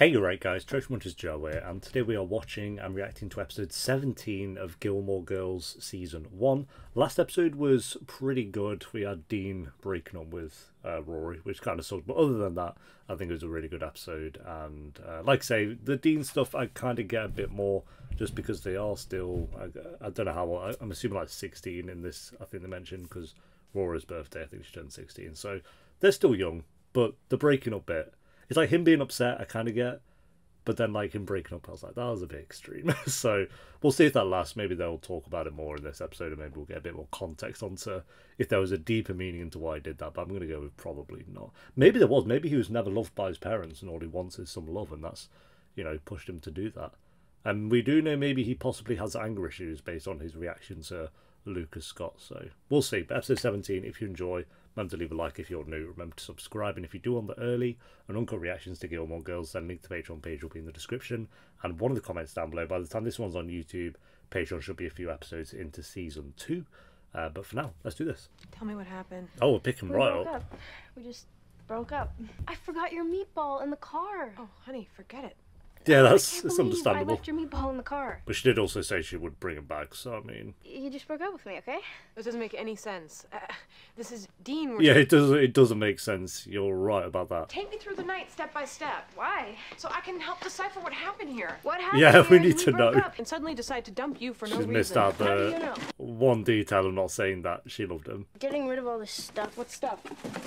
Hey, you're right, guys. Trophy Munchers Joe here, and today we are watching and reacting to episode 17 of Gilmore Girls season 1. Last episode was pretty good. We had Dean breaking up with uh, Rory, which kind of sucked, but other than that, I think it was a really good episode. And uh, like I say, the Dean stuff I kind of get a bit more just because they are still, I, I don't know how old, I'm assuming like 16 in this, I think they mentioned, because Rory's birthday, I think she turned 16. So they're still young, but the breaking up bit it's like him being upset, I kind of get, but then like him breaking up, I was like, that was a bit extreme. so we'll see if that lasts. Maybe they'll talk about it more in this episode, and maybe we'll get a bit more context onto if there was a deeper meaning into why he did that. But I'm going to go with probably not. Maybe there was. Maybe he was never loved by his parents, and all he wants is some love, and that's you know pushed him to do that. And we do know maybe he possibly has anger issues based on his reaction to Lucas Scott. So we'll see. But episode 17, if you enjoy, remember to leave a like if you're new. Remember to subscribe. And if you do want the early and uncut reactions to Gilmore Girls, then link to the Patreon page will be in the description. And one of the comments down below. By the time this one's on YouTube, Patreon should be a few episodes into season two. Uh, but for now, let's do this. Tell me what happened. Oh, we're picking We right up. up. We just broke up. I forgot your meatball in the car. Oh, honey, forget it. Yeah, that's can't that's believe understandable. I left your meatball in the car. But she did also say she would bring him back. So I mean, You just broke up with me, okay? It doesn't make any sense. Uh, this is Dean. Yeah, it does. It doesn't make sense. You're right about that. Take me through the night step by step, Why? so I can help decipher what happened here. What happened? Yeah, we need to broke know. And suddenly decide to dump you for no She's reason. missed out the you know? one detail of not saying that she loved him. Getting rid of all this stuff. What stuff?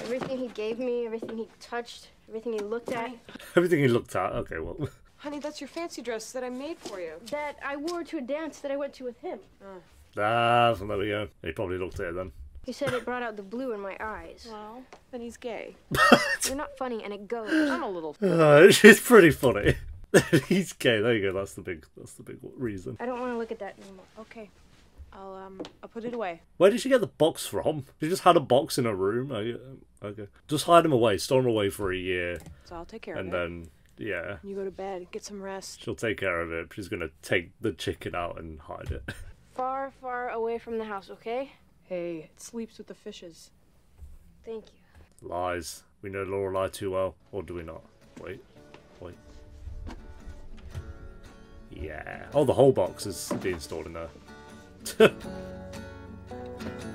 Everything he gave me, everything he touched, everything he looked at. Everything he looked at. Okay, well. Honey, that's your fancy dress that I made for you. That I wore to a dance that I went to with him. Ah, so there we go. He probably looked at it then. He said it brought out the blue in my eyes. Well, then he's gay. You're not funny, and it goes. I'm a little. Uh, it's pretty funny. He's gay. There you go. That's the big. That's the big reason. I don't want to look at that anymore. Okay, I'll um, I'll put it away. Where did she get the box from? She just had a box in her room. Okay, okay. Just hide him away. Store him away for a year, So I'll take care of it. And then yeah, You go to bed, get some rest. she'll take care of it. She's gonna take the chicken out and hide it. Far, far away from the house, okay? Hey, it sleeps with the fishes. Thank you. Lies. We know Lorelai too well, or do we not? Wait, wait. Yeah. Oh, the whole box is being stored in there.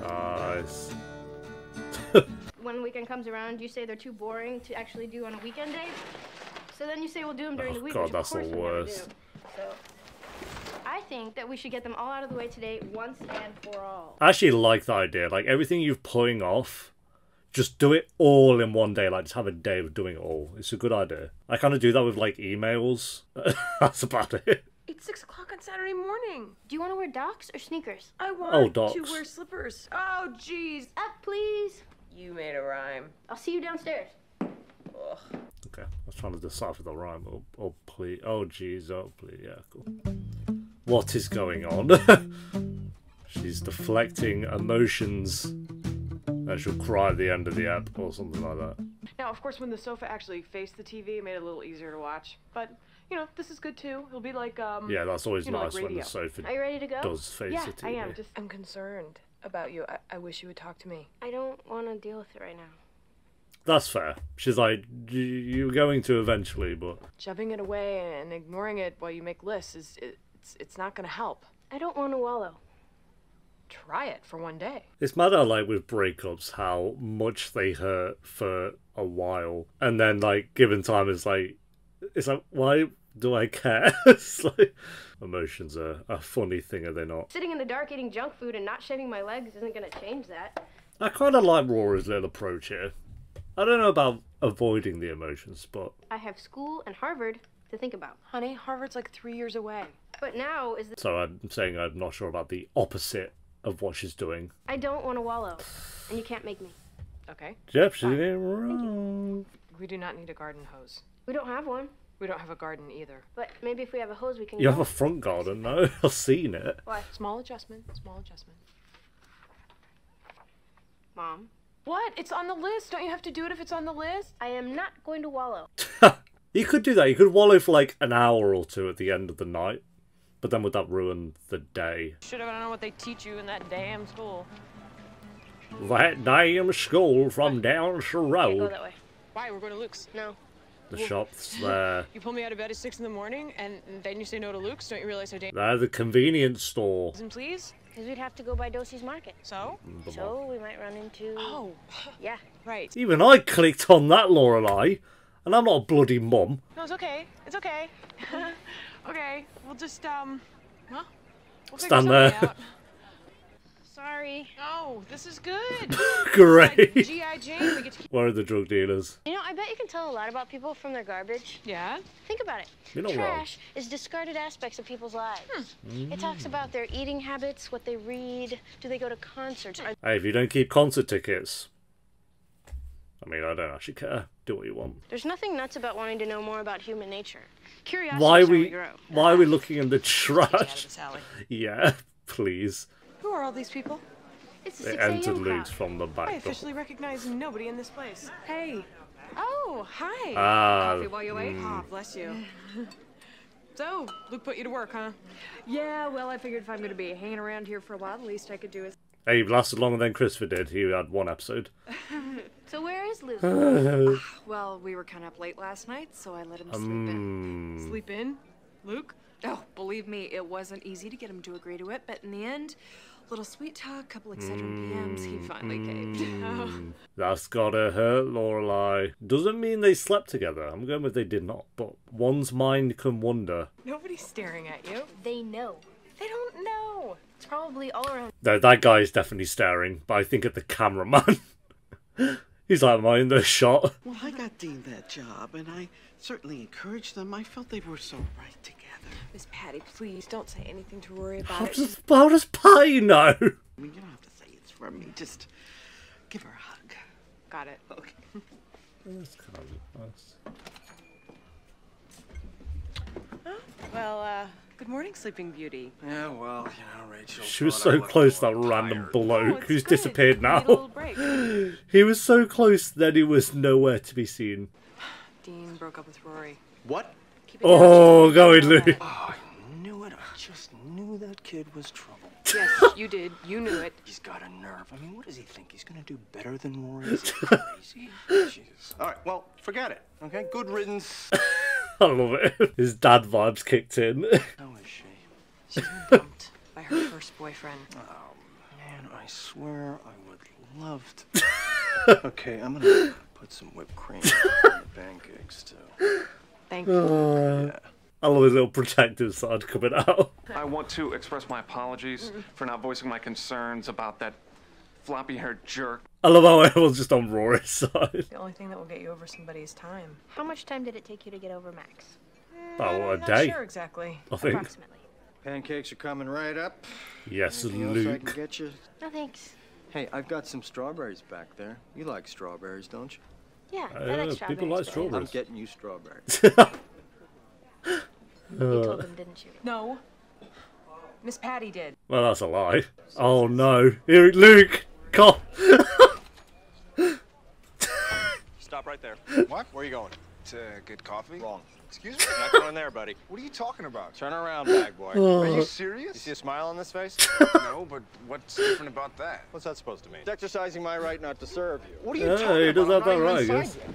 nice. When weekend comes around, you say they're too boring to actually do on a weekend day. So then you say we'll do them during Oh, the week. God, which of that's the course we never worst. So I think that we should get them all out of the way today, once and for all. I actually like the idea. Like everything you're putting off, just do it all in one day. Like just have a day of doing it all. It's a good idea. I kind of do that with like emails. That's about it. It's six o'clock on Saturday morning. Do you want to wear docks or sneakers? I want Oh, to wear slippers. Oh, jeez. Up, please. You made a rhyme. I'll see you downstairs. Ugh. Okay, I was trying to decipher the rhyme. Oh, oh please. Oh, jeez. Oh, please. Yeah, cool. What is going on? She's deflecting emotions, and she'll cry at the end of the app or something like that. Now, of course, when the sofa actually faced the TV, it made it a little easier to watch. But you know, this is good too. It'll be like um. Yeah, that's always You know, like nice when the sofa Are you ready to go? does face Yeah, the TV. I am. Just I'm concerned about you. I, I wish you would talk to me. I don't want to deal with it right now. That's fair. She's like, you're going to eventually, but Shoving it away and ignoring it while you make lists is it's it's not going to help. I don't want to wallow. Try it for one day. it's mad how like with breakups how much they hurt for a while, and then like given time, it's like, it's like why do I care? it's like emotions are a funny thing, are they not? Sitting in the dark eating junk food and not shaving my legs isn't going to change that. I kind of like Rora's little approach here. I don't know about avoiding the emotions, but I have school and Harvard to think about. Honey, Harvard's like three years away. But now is the so I'm saying I'm not sure about the opposite of what she's doing. I don't want to wallow, and you can't make me. Okay. Yep, she's it wrong. We do not need a garden hose. We don't have one, We don't have a garden either. but maybe if we have a hose, we can. You go. have a front garden, no? I've seen it. Why, Small adjustment. Small adjustment. Mom? What? It's on the list. Don't you have to do it if it's on the list? I am not going to wallow. You could do that. You could wallow for like an hour or two at the end of the night, but then would that ruin the day? Should have known what they teach you in that damn school. That damn school from down the Can't go road. that way. Why? We're going to Luke's. No. The shop's there. You pull me out of bed at six in the morning, and then you say no to Luke's. Don't you realize how dangerous? There, the convenience store. And please. Because we'd have to go by Doose's Market. So? The So we might run into. Oh, Yeah. right. Even I clicked on that, Lorelai, and I'm not a bloody mum. No, it's okay. It's okay. okay, we'll just um, well, we'll Stand there. Out. Sorry. Oh, this is good. Great. Like GI Jane, we get to keep. Are the drug dealers? You know, I bet you can tell a lot about people from their garbage. Yeah. Think about it. You're not wrong. Trash is discarded aspects of people's lives. Hmm. It talks about their eating habits, what they read, do they go to concerts? Are Hey, if you don't keep concert tickets, I mean, I don't actually care. Do what you want. There's nothing nuts about wanting to know more about human nature. Curiosity Why is we we? grow. Why are we looking in the Get out of trash? Yeah, please. Who are all these people? It's the They entered crowd. Luke's from the I back door. officially recognize nobody in this place. Hey. Oh, hi. Ah, Coffee while you wait? Ah, bless you. so, Luke put you to work, huh? Yeah, well, I figured if I'm going to be hanging around here for a while, the least I could do is. hey, he lasted longer than Christopher did. He had one episode. So where is Luke? Well, we were kind of up late last night, so I let him sleep in. Hmm. Sleep in, Luke. Oh, believe me, it wasn't easy to get him to agree to it, but in the end, little sweet talk, couple Excedrin PMs, he finally caved. Mm, That's gotta hurt, Lorelai. Doesn't mean they slept together. I'm going with they did not, but one's mind can wonder. Nobody's staring at you. They know. They don't know. It's probably all around. No, that guy is definitely staring, but I think at the cameraman. He's like, am I in the shot? Well, I got Dean that job, and I certainly encouraged them. I felt they were so right together. Miss Patty, please don't say anything to worry How about it. does, how does Patty know? I mean, you don't have to say it's from me. Just give her a hug. Got it. Okay. That's kind of nice. Well, uh, good morning, Sleeping Beauty. Yeah, well, you know, Rachel. She was so close to that little random bloke Oh, who's good. disappeared You need a little now. He was so close, that he was nowhere to be seen. Dean broke up with Rory. What? Keep it. Oh, going Luke. Oh, I knew it. I just knew that kid was trouble. Yes, you did. You knew it. He's got a nerve. I mean, what does he think? He's gonna do better than Rory? Is he crazy? Jesus. All right, well, forget it. Okay, good riddance. I love it. His dad vibes kicked in. How is she? She's been dumped by her first boyfriend. Oh man, I swear I would love to. okay, I'm gonna put some whipped cream on the pancakes too. Thank uh, you. Yeah. I love his little protective side coming out. I want to express my apologies for not voicing my concerns about that floppy haired jerk. I love how everyone's just on Rory's side. The only thing that will get you over somebody's time. How much time did it take you to get over Max? Oh, a I'm not day, sure exactly. I think. Approximately. Pancakes are coming right up. Yes, Anything else I can Luke. get you? No thanks. Hey, I've got some strawberries back there. You like strawberries, don't you? Yeah, I Uh, like people like strawberries, but- strawberries. I'm getting you strawberries. You told them, didn't you? No. Miss Patty did. Well, that's a lie. Oh no. Here, Luke! Come! Stop right there. What? Where are you going? To get coffee? Wrong. Excuse me? Not going there, buddy. What are you talking about? Turn around, bag boy. Are you serious? You see a smile on this face? no, but what's different about that? What's that supposed to mean? It's exercising my right not to serve you. What are you Yeah, talking he does about? have I'm that not right, I guess.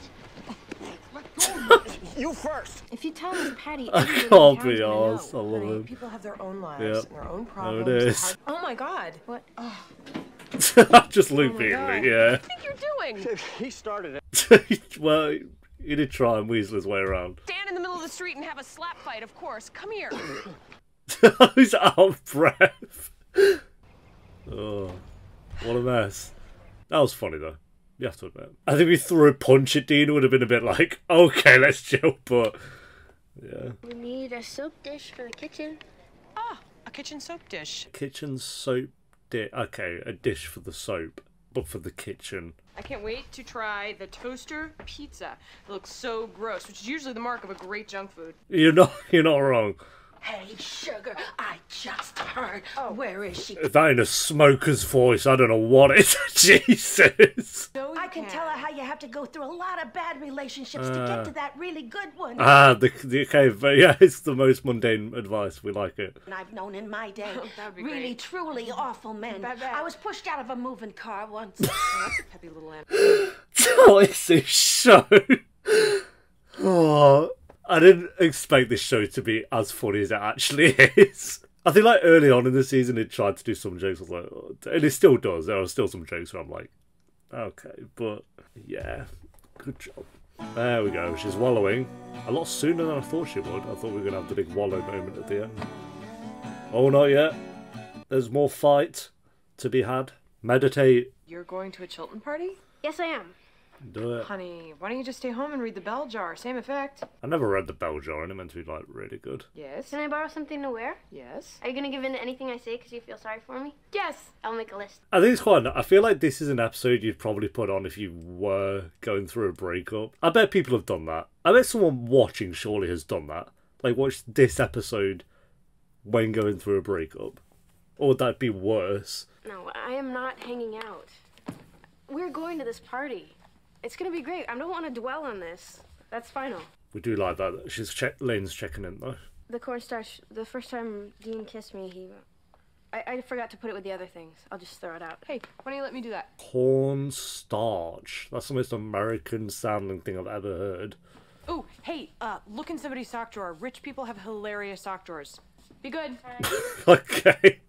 You first. If you tell Miss Patty, I everybody in can't town's be gonna. I love Honey, him. people have their own lives Yep. and their own problems. it and is. hard- Oh my god. What? just Luke being oh God. Luke, yeah. What do you think you're doing? he started it. well, he did try and weasel his way around. Stand in the middle of the street and have a slap fight, of course. Come here. He's out of breath. Oh, what a mess. That was funny though. You have to admit. I think if he threw a punch at Dean, it would have been a bit like, okay, let's chill, but yeah. We need a soap dish for the kitchen. ah, a kitchen soap dish. Kitchen soap dish. Okay, a dish for the soap, but for the kitchen. I can't wait to try the toaster pizza. It looks so gross, which is usually the mark of a great junk food. You're not. You're not wrong. Hey, sugar, I just heard. Oh. Where is she? If that in a smoker's voice, I don't know what it is. Jesus. No, you I can can't. tell her how you have to go through a lot of bad relationships to Uh. get to that really good one. Ah, the, the okay, but yeah, it's the most mundane advice. We like it. And I've known in my day That really, great. truly awful men. Bet, bet. I was pushed out of a moving car once. Oh, that's a peppy little animal. What is this show? Oh, I didn't expect this show to be as funny as it actually is. I think like early on in the season it tried to do some jokes. I was like, oh, and it still does. There are still some jokes where I'm like, okay, but yeah, good job. There we go. She's wallowing a lot sooner than I thought she would. I thought we were gonna have the big wallow moment at the end. Oh, not yet. There's more fight to be had. Meditate. You're going to a Chilton party? Yes, I am. Do it. Honey, why don't you just stay home and read the bell jar? Same effect. I never read the bell jar, and it meant to be like really good. Yes. Can I borrow something to wear? Yes. Are you gonna give in to anything I say because you feel sorry for me? Yes. I'll make a list. I think it's quite. I feel like this is an episode you'd probably put on if you were going through a breakup. I bet people have done that. I bet someone watching surely has done that. Like watch this episode when going through a breakup, or would that be worse? No, I am not hanging out. We're going to this party. It's gonna be great. I don't want to dwell on this. That's final. We do like that. She's check. Lane's checking in though. The cornstarch. The first time Dean kissed me, he. I, I forgot to put it with the other things. I'll just throw it out. Hey, why don't you let me do that? Corn starch. That's the most American sounding thing I've ever heard. Oh, hey, uh, look in somebody's sock drawer. Rich people have hilarious sock drawers. Be good. okay.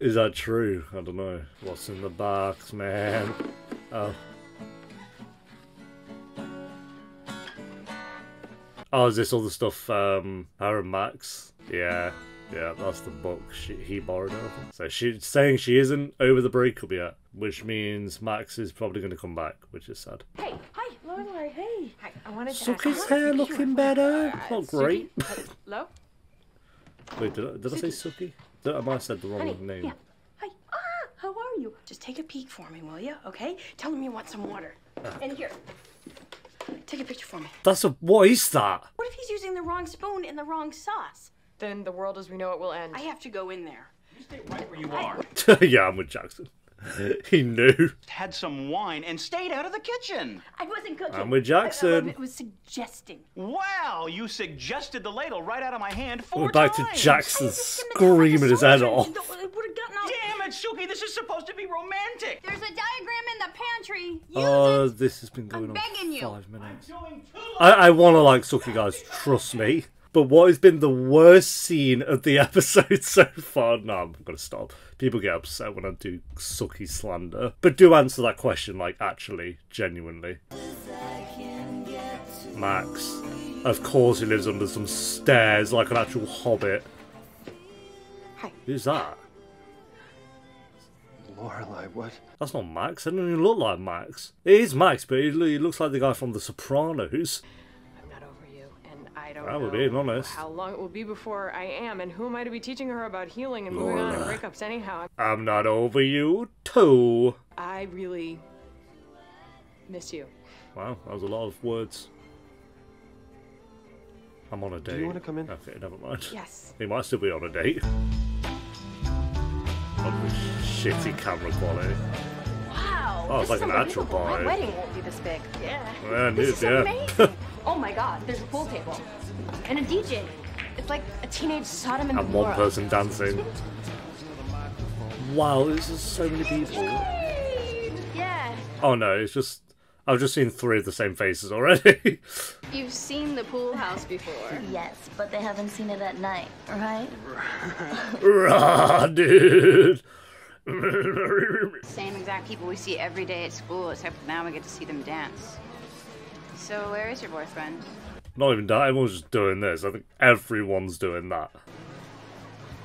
Is that true? I don't know. What's in the box, man? Oh. Oh, is this all the stuff um her and Max? Yeah. Yeah, that's the book she, he borrowed her. So she's saying she isn't over the breakup yet, which means Max is probably going to come back, which is sad. Hey, hi, Lorelai, hey. Hi, I wanted to Sookie's ask. hair looking better. Not great. Hello? Wait, did I, did I say Sookie? Did, I might have said the wrong Honey, name. yeah. Hi. Ah, how are you? Just take a peek for me, will you? Okay? Tell him you want some water. And here. Take a picture for me. That's a. What is that? What if he's using the wrong spoon in the wrong sauce? Then the world as we know it will end. I have to go in there. You stay right where you are. yeah, I'm with Jackson. he knew. Had some wine and stayed out of the kitchen. I wasn't cooking. I'm with Jackson. I, I was suggesting. Wow, you suggested the ladle right out of my hand 4 We're back to. Jackson screaming his head off. Damn it, Sookie, this is supposed to be romantic. There's a diagram in the pantry. Oh, this has been going on begging you. for five minutes. I, I want to like Sookie, guys. Trust me. But what has been the worst scene of the episode so far? No, I'm gonna stop. People get upset when I do Sookie slander. But do answer that question, like actually, genuinely. Max. Of course, he lives under some stairs like an actual hobbit. Hi. Who's that? Lorelai, what? That's not Max. It doesn't even look like Max. It is Max, but he, he looks like the guy from The Sopranos. Don't Well, we're know being honest. how long it will be before I am, and who am I to be teaching her about healing and moving on and breakups anyhow? I'm not over you, too. I really miss you. Wow, that was a lot of words. I'm on a date. Do you wanna come in? Okay, never mind. Yes. He might still be on a date. On the shitty camera quality. Wow. Oh, it's this like is an actual unbelievable. My wedding won't be this big. Yeah. Yeah, This dude, is yeah. amazing. Oh my god, there's a pool table. And a DJ. It's like a teenage Sodom and And one person dancing. Wow, this is so many people. Yeah. Oh no, it's just. I've just seen three of the same faces already. You've seen the pool house before. Yes, but they haven't seen it at night, right? Rah, dude. Same exact people we see every day at school, except now we get to see them dance. So where is your boyfriend? Not even that, everyone's just doing this. I think everyone's doing that.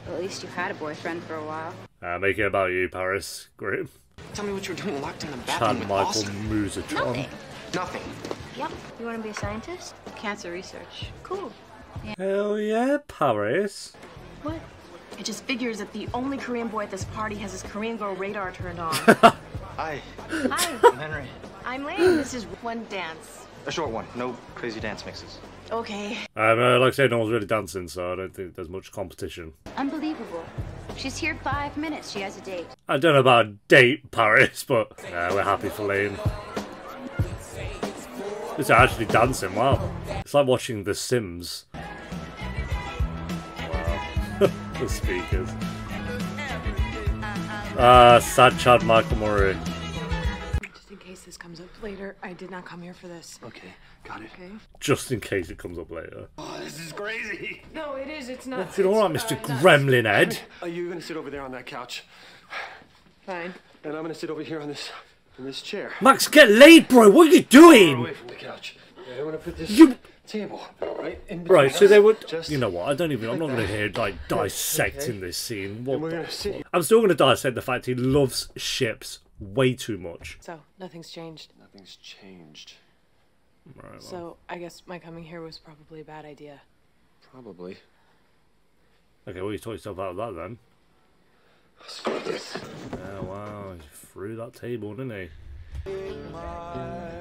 Well, at least you've had a boyfriend for a while. Uh, make it about you, Paris. Great. Tell me what you're doing locked in the bathroom Chad with Michael Austin. Musatron. Nothing. Yep. You want to be a scientist? Cancer research. Cool. Hell yeah, Paris. What? It just figures that the only Korean boy at this party has his Korean girl radar turned on. Hi. Hi. I'm Henry. I'm Lane. This is one dance. A short one. No crazy dance mixes. Okay. Um, uh, like I said, no one's really dancing, so I don't think there's much competition. Unbelievable. She's here five minutes. She has a date. I don't know about a date, Paris, but uh, we're happy for Lane. It's actually dancing, wow. It's like watching The Sims. Wow. the speakers. Ah, sad Chad Michael Murray. Later. I did not come here for this. Okay, got it. Okay. Just in case it comes up later. Oh, this is crazy. No, it is. It's not. That's it, alright, Mr. uh, nuts. Gremlin Head. Are you gonna sit over there on that couch? Fine. And I'm gonna sit over here on this in this chair. Max, get laid, bro. What are you Far doing? away from the couch. And I'm gonna put this You- table right in between Right, so us. they would. Just You know what? I don't even. I'm not like going to hear like dissecting this scene. What And we're gonna sit- fuck? I'm still going to dissect the fact he loves ships way too much. So nothing's changed. Nothing's changed. Right, well. So I guess my coming here was probably a bad idea. Probably. Okay, well, you talked yourself out of that then. Screw this. Oh wow, he threw that table, didn't he?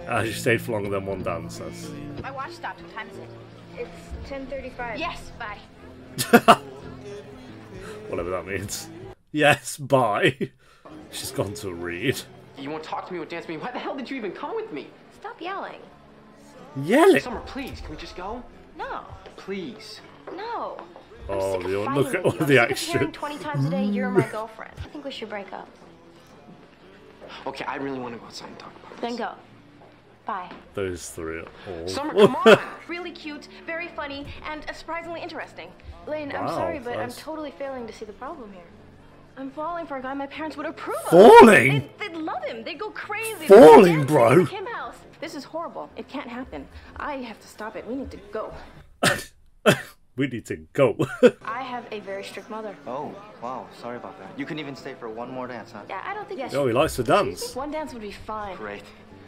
Ah, you stayed for longer than one dance. That's My watch stopped. What time is it? It's 10:35. Yes, bye. whatever that means. Yes, bye. She's gone to read. You won't talk to me or dance with me. Why the hell did you even come with me? Stop yelling. Yelling. Summer, please, can we just go? No. Please. No. Oh, Sick of look at with all the I'm sick of hearing action. 20 times a day, you're my girlfriend. I think we should break up. Okay, I really want to go outside and talk about Then go. Bye. Those three are all. Summer, come on. Really cute, very funny, and uh, surprisingly interesting. Lane, I'm sorry, but I'm totally failing to see the problem here. I'm falling for a guy my parents would approve of. Falling? They'd, they'd love him. They'd go crazy. Falling, bro? dance in the Kim house. This is horrible. It can't happen. I have to stop it. We need to go. We need to go. I have a very strict mother. Oh, wow. Sorry about that. You can even stay for one more dance, huh? Yeah, I don't think. Yes. oh, he likes to dance. One dance would be fine. Great.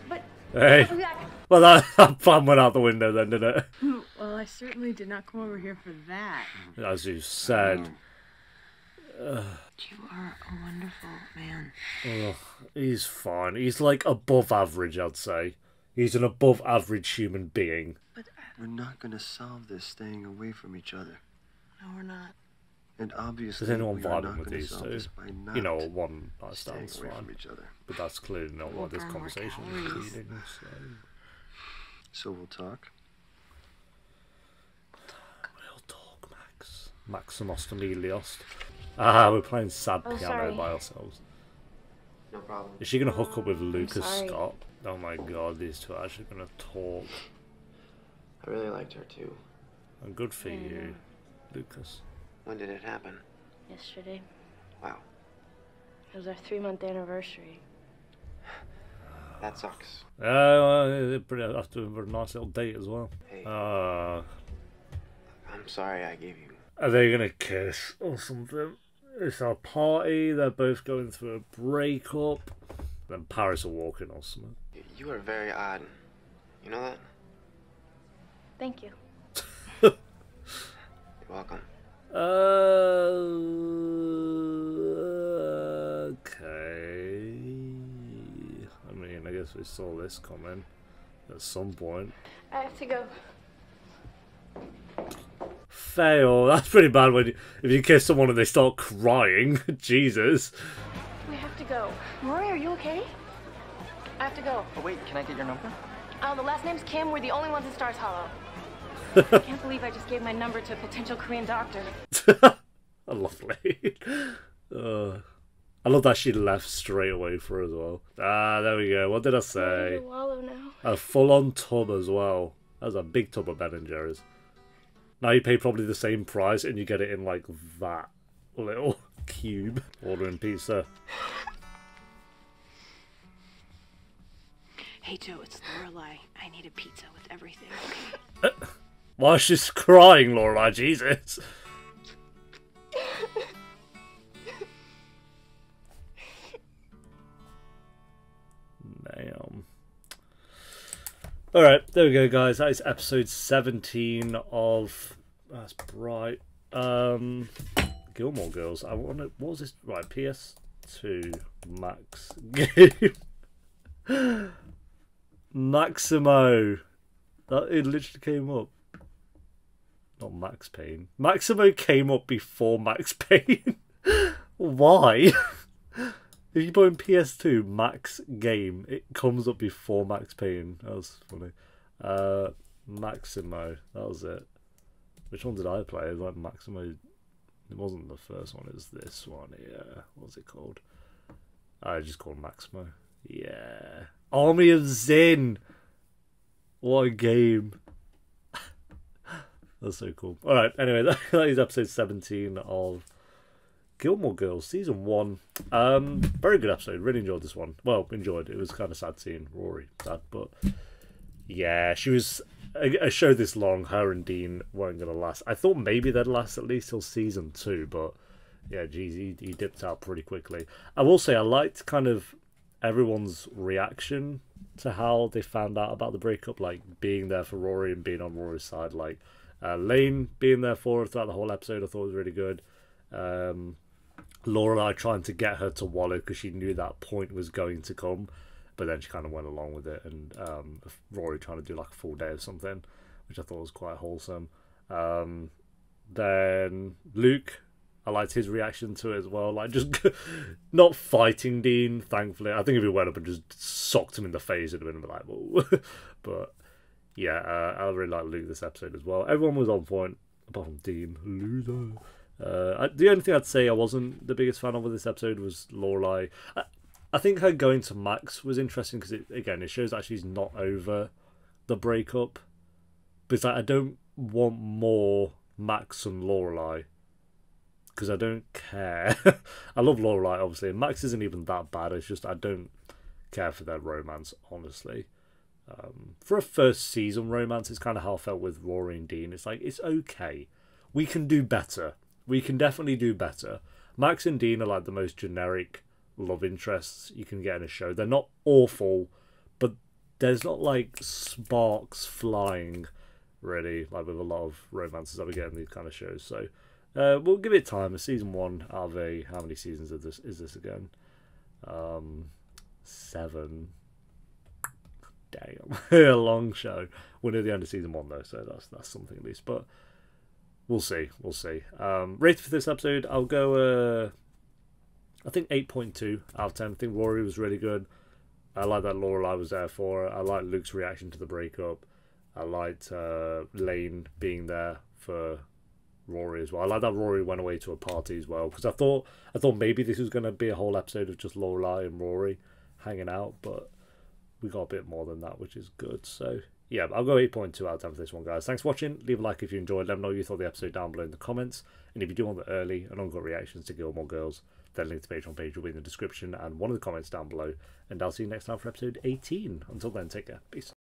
But Hey. I'll be back. Well, that, that plan went out the window then, didn't it? Well, I certainly did not come over here for that. As you said. Mm. Ugh. You are a wonderful man. Ugh, he's fine. He's like above average, I'd say. He's an above average human being. But we're not gonna solve this staying away from each other. No, we're not. And obviously, Does anyone we are vibing not with gonna these solve two? this by not You know, one night staying stand's away fine. from each other. But that's clearly not We'll what this conversation is leading. So. So we'll talk. We'll talk, Max. Maximus Emilios. Ah, we're playing sad Oh, piano sorry. by ourselves. No problem. Is she gonna hook up with Lucas. Scott? Oh my god, these two are actually gonna talk. I really liked her too. And good for you, Lucas. When did it happen? Yesterday. Wow, It was our three month anniversary. that sucks. Uh, pretty after a nice little date as well. Hey. Uh, I'm sorry I gave you. are they gonna kiss or something? It's our party. They're both going through a breakup. Then Paris will walk in or something. You are very odd. You know that? Thank you. You're welcome. Uh, okay. I mean, I guess we saw this coming at some point. I have to go. Fail. That's pretty bad when you, if you kiss someone and they start crying. Jesus. We have to go. Rory, are you okay? I have to go. Oh, wait, can I get your number? Um, the last name's Kim. We're the only ones in Stars Hollow. I can't believe I just gave my number to a potential Korean doctor. Lovely. uh, I love that she left straight away for as well. Ah, there we go. What did I say? to. A full-on tub as well. That's a big tub of Ben and Jerry's. Now you pay probably the same price and you get it in like that little cube. Ordering pizza. Hey, Joe, it's Lorelai. I need a pizza with everything. Why is she crying, Lorelai? Jesus. Alright, there we go, guys. That is episode 17 of. That's bright. Um, Gilmore Girls. I want to. What was this? Right, PS2 Max game. Maximo. That it literally came up. Not Max Payne. Maximo came up before Max Payne. Why? if you put in PS2 Max game, it comes up before Max Payne. That was funny. Uh, Maximo. That was it. Which one did I play? It was like Maximo. It wasn't the first one. It was this one. Yeah. What's it called? I just called Maximo. Yeah. Army of Zin. What a game. That's so cool. All right. Anyway, that, that is episode 17 of Gilmore Girls season one. Um, very good episode. Really enjoyed this one. Well, enjoyed. It was kind of sad seeing Rory sad, but yeah, she was a, a show this long. Her and Dean weren't gonna last. I thought maybe they'd last at least till season two, but yeah, geez, he, he dipped out pretty quickly. I will say I liked kind of everyone's reaction to how they found out about the breakup, like being there for Rory and being on Rory's side. Like uh, Lane being there for her throughout the whole episode, I thought was really good. Um, Lorelai trying to get her to wallow because she knew that point was going to come, but then she kind of went along with it. And um, Rory trying to do like a full day or something, which I thought was quite wholesome. Um, then Luke, I liked his reaction to it as well. Like just not fighting Dean, thankfully. I think if he went up and just socked him in the face, it'd have been like, whoa. but yeah, uh, I really like Luke this episode as well. Everyone was on point, apart from Dean, loser. Uh, I, the only thing I'd say I wasn't the biggest fan of with this episode was Lorelai. I, I think her going to Max was interesting because it again it shows that she's not over the breakup. But it's like I don't want more Max and Lorelai because I don't care. I love Lorelai obviously. And Max isn't even that bad. It's just I don't care for their romance honestly. Um, for a first season romance, it's kind of how I felt with Rory and Dean. It's like it's okay. We can do better we can definitely do better. Max and Dean are like the most generic love interests you can get in a show. They're not awful, but there's not like sparks flying, really, like with a lot of romances that we get in these kind of shows. So uh, we'll give it time. A season one out of a how many seasons is this is this again? Um, seven. Damn, a long show. We're near the end of season one though, so that's that's something at least. But we'll see. We'll see. Um, rated for this episode, I'll go. Uh, I think eight point two out of ten. I think Rory was really good. I like that Lorelai was there for. I like Luke's reaction to the breakup. I liked uh, Lane being there for Rory as well. I like that Rory went away to a party as well because I thought I thought maybe this was going to be a whole episode of just Lorelai and Rory hanging out, but we got a bit more than that, which is good. So yeah, I'll go 8.2 out of 10 for this one, guys. Thanks for watching. Leave a like if you enjoyed. Let me know what you thought of the episode down below in the comments. And if you do want the early and ongoing reactions to Gilmore Girls, then link to the Patreon page will be in the description and one of the comments down below. And I'll see you next time for episode 18. Until then, take care. Peace.